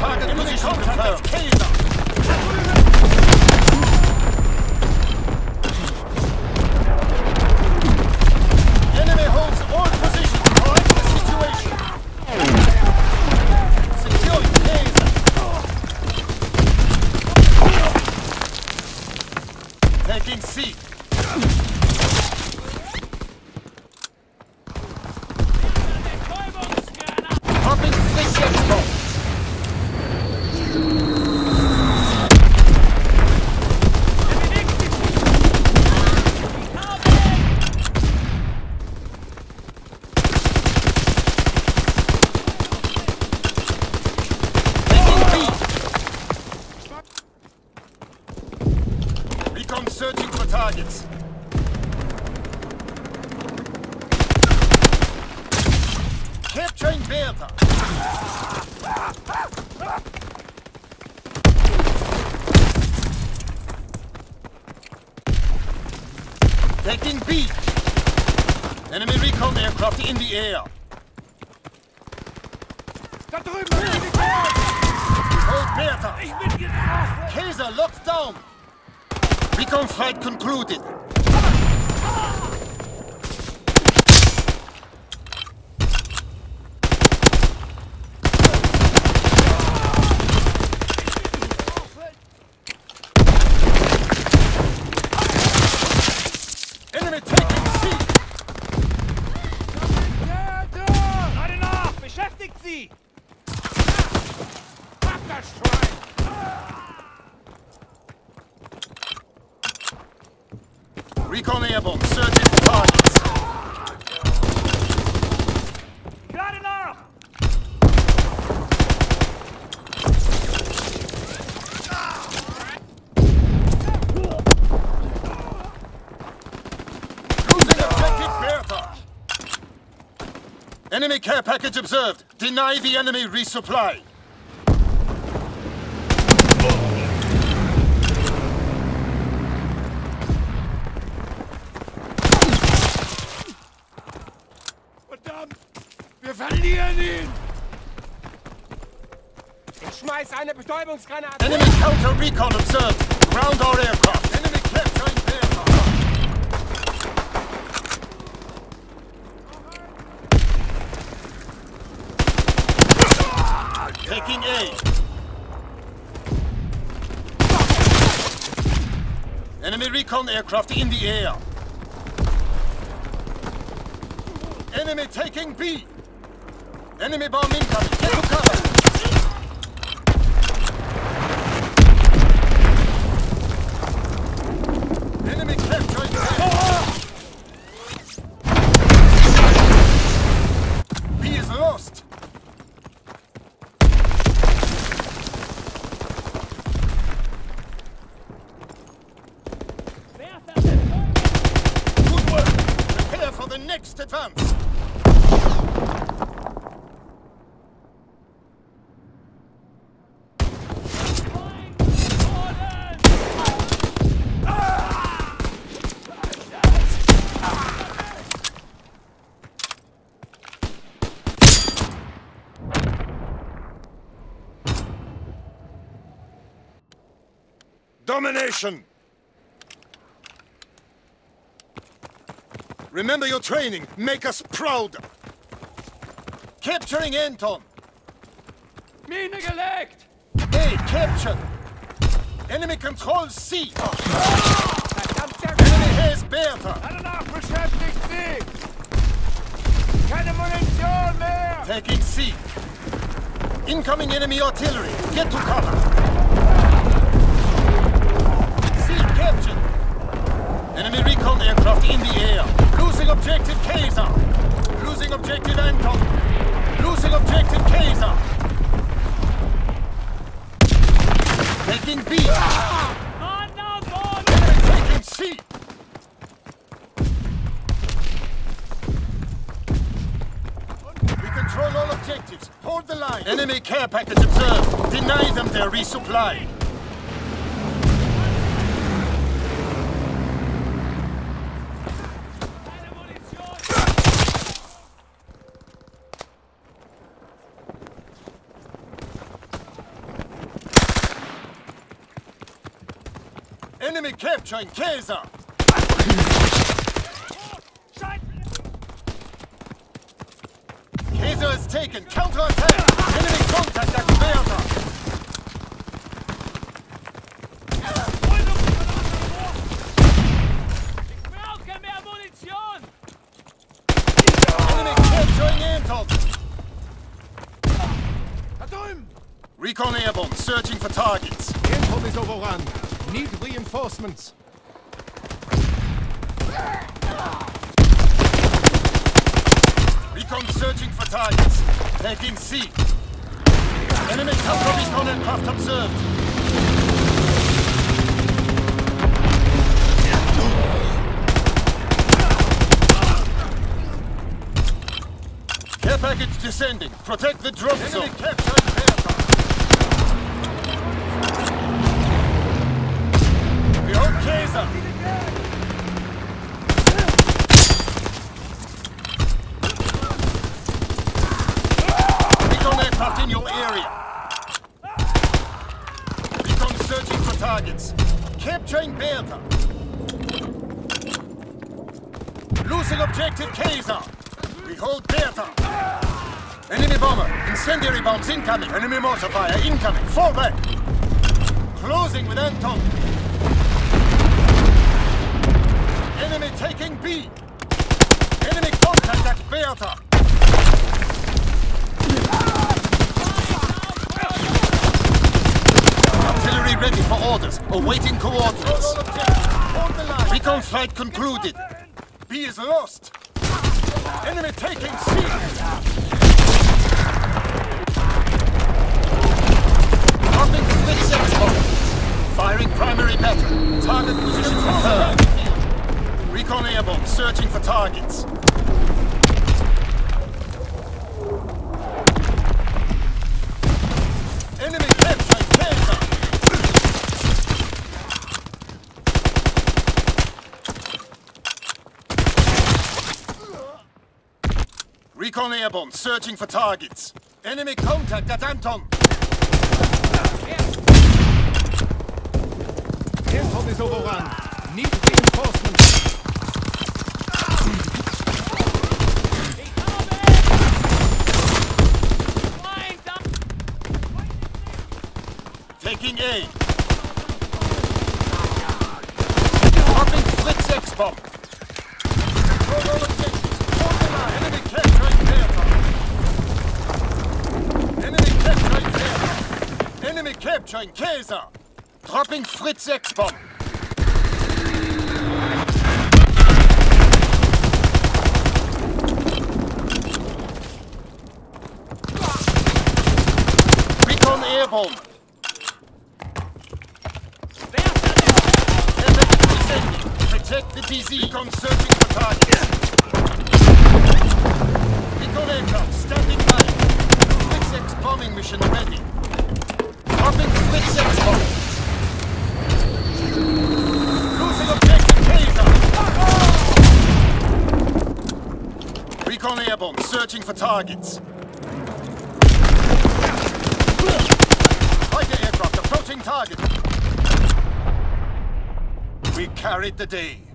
看看你们的小本本便的 searching for targets. Capturing Bertha. Taking B. Enemy recon aircraft in the air. Da drüben! Hold Bertha. Ich bin! Kaiser locked down. Recon flight concluded. Beschäftigt sie! Pack das Recon airborne. Searching for targets. Gerade nach! Losing objective Bertha. Enemy care package observed. Deny the enemy resupply. Schmeiß eine Betäubungsgranate! Enemy counter recon observed. Ground our aircraft. Enemy capturing Bertha. Taking A. Enemy recon aircraft in the air. Enemy taking B. Enemy bomb incoming. Get to cover. Enemy capturing B. B is lost. Good work. Prepare for the next advance. Domination! Remember your training. Make us proud. Capturing Anton. Mine gelegt! A captured. Enemy controls C. Enemy has Bertha. Alle nach! Beschäftigt sie! Keine Munition mehr! Taking C. Incoming enemy artillery. Get to cover. Enemy recon aircraft in the air. Losing objective Kaiser. Losing objective Anton. Losing objective Kaiser. Taking B. Auf Enemy taking C. We control all objectives. Hold the line. Enemy care package observed. Deny them their resupply. Enemy capturing! Scheiße! Kaiser is taken! Counterattack! Enemy contact at Bertha! Ich brauche mehr Munition! Enemy capturing Anton! Da! Recon airborne, searching for targets. Anton is overrun. Need reinforcements. Recon searching for targets. Taking C. Enemy counter recon aircraft observed. Care package descending. Protect the drop zone. Enemy capturing Bertha. Losing objective Kaiser. We hold Bertha. Enemy bomber. Incendiary bombs incoming. Enemy mortar fire incoming. Fall back. Closing with Anton. Enemy taking B. Enemy contact at Bertha. Artillery ready for orders. Awaiting coordinates. Recon flight concluded. B is lost. Enemy taking C. Dropping split six bomb. Firing primary battery. Target position confirmed. Recon airborne searching for targets. Enemy capturing Kaiser. Recon airborne, searching for targets. Enemy contact at Anton. Anton is overrun. Need reinforcements. Ich habe! Mein Dank! Taking A. Dropping Fritz X-bomb. Capturing Kaiser. Dropping Fritz X-bomb. Recon airborne. Protect the DZ. Recon searching for targets. Recon aircraft standing by. Blitz X bombing mission ready. Dropping. Losing objective Kaiser. Recon airborne searching for targets. Fighter aircraft approaching target. We carried the day.